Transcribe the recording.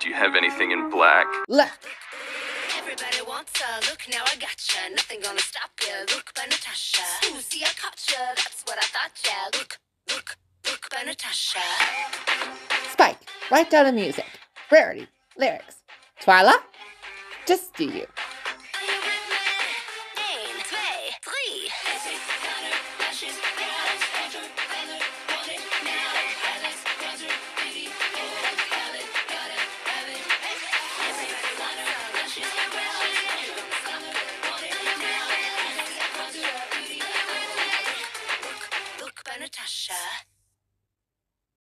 Do you have anything in black? Left. Everybody wants a look, now I gotcha. Nothing gonna stop ya. Look by Natasha. Ooh, see, I caught ya. That's what I thought, yeah. Look, look, look by Natasha. Spike. Write down the music. Rarity. Lyrics. Twyla. Just do you. Are Sasha.